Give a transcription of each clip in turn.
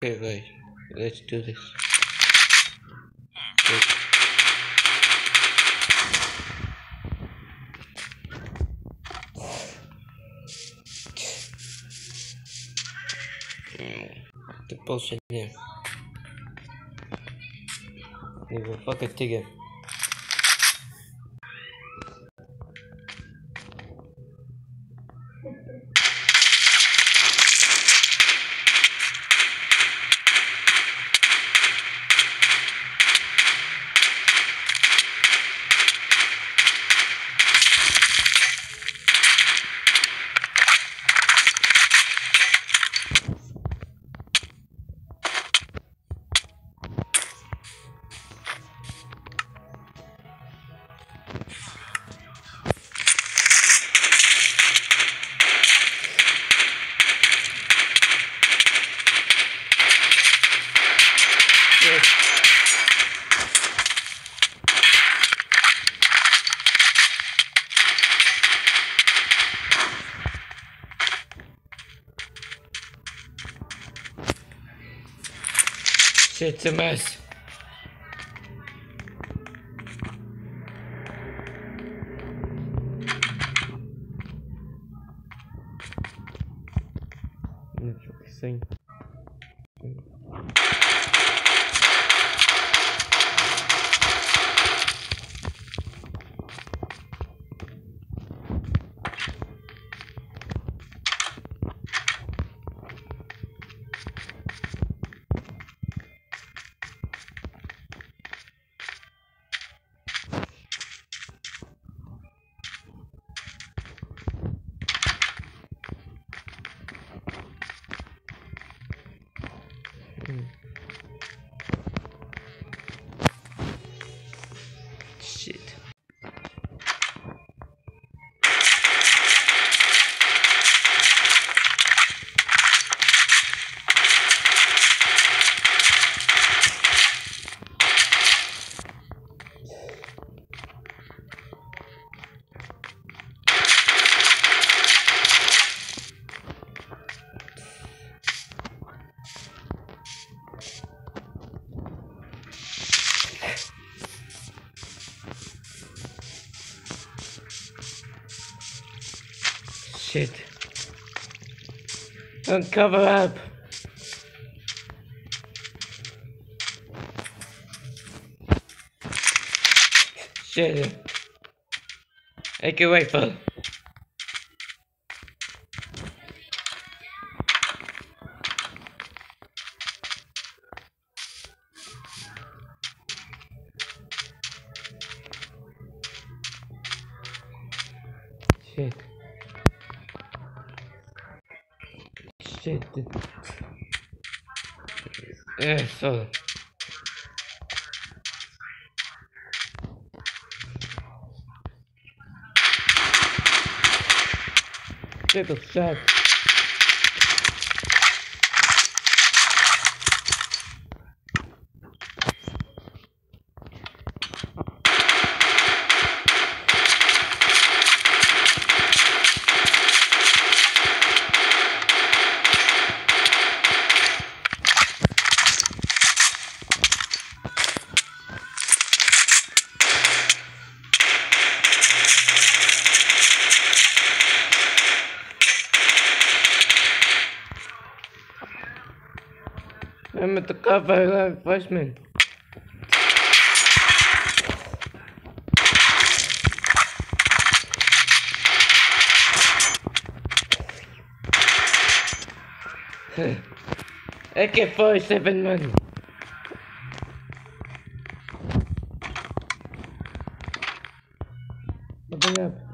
Okay, guys, let's do this. Wait. The potion here. We will fucking dig it. Shit's Şetimez. Yok sen. Don't cover up. Shit. Make your rifle. Shit. Eh, so. Little shot. I'm at the cover reinforcement. AK-47 man. Open up.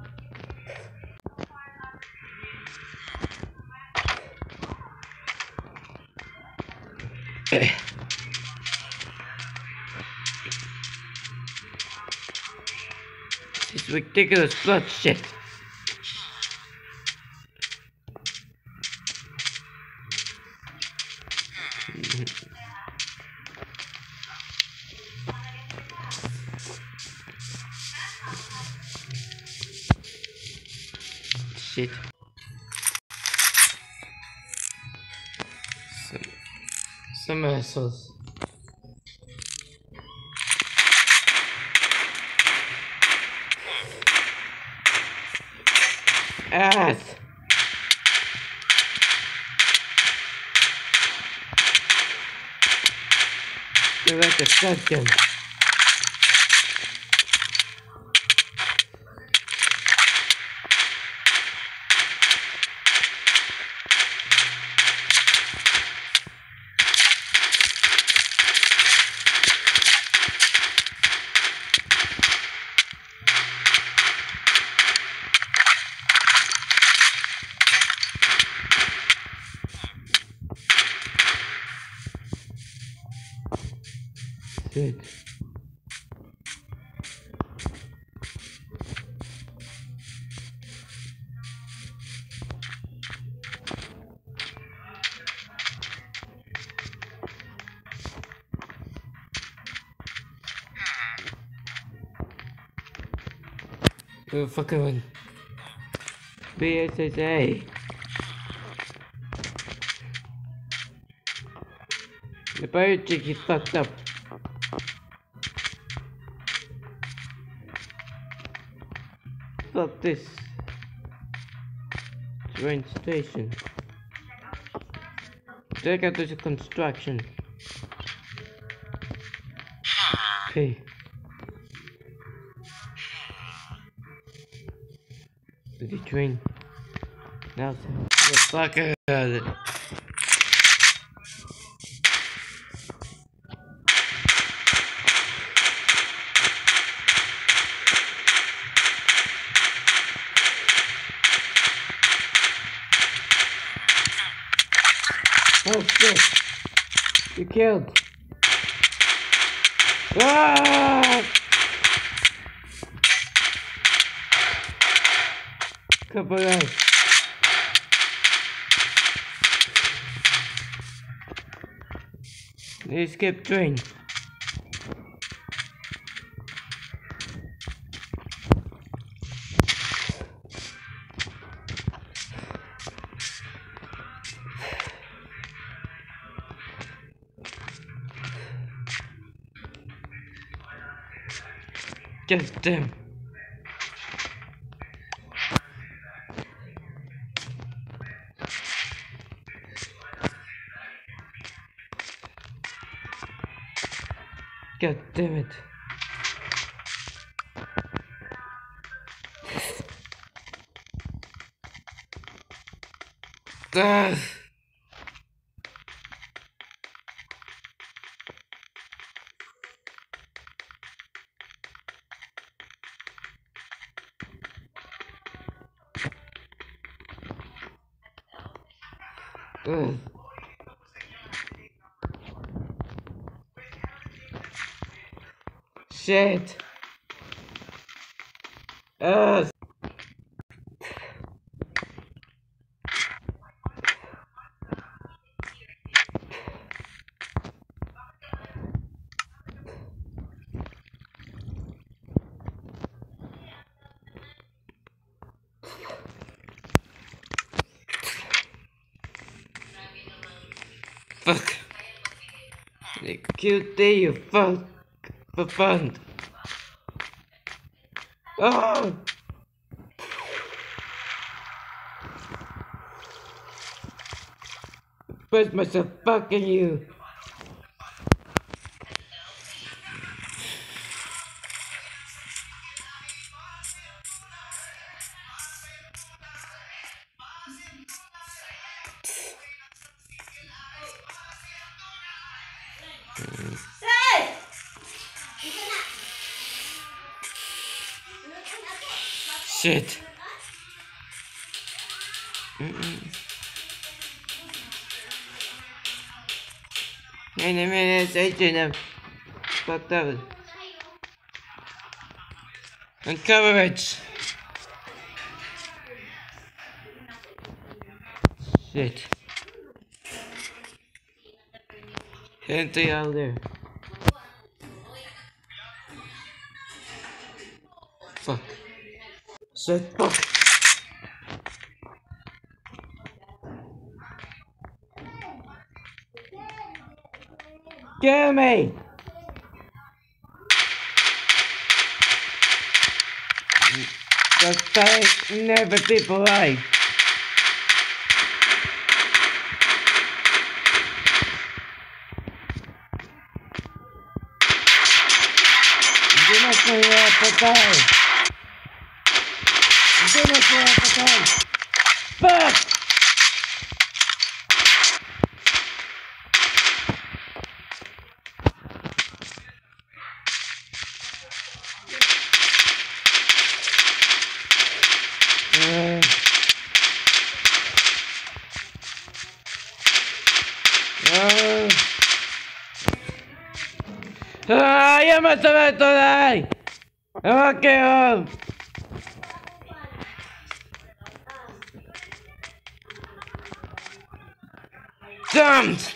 This ridiculous blood shit. Shit. Some, assholes. Ass! You're like a. Who fucking one? BSSA. The pirate chick is fucked up. Fuck this. Train station. Check out this construction. Okay. To the train. Now, the fuck out it. Oh shit! You killed! Ah! Of Escape train. Just damn. God damn it. Ugh. Shit. Ugh. Fuck. Killed day you fuck for fun. Oh! Where's myself fucking you? Shit. Mm-mm. Wait a minute, agent, I'm fucked up. Uncover it. Shit. Anything out there? Kill me! Just I never did alive. Yo no quería atacar. Hacemos ah, ya me tomé todo! ¡Vamos, que vamos! Mm.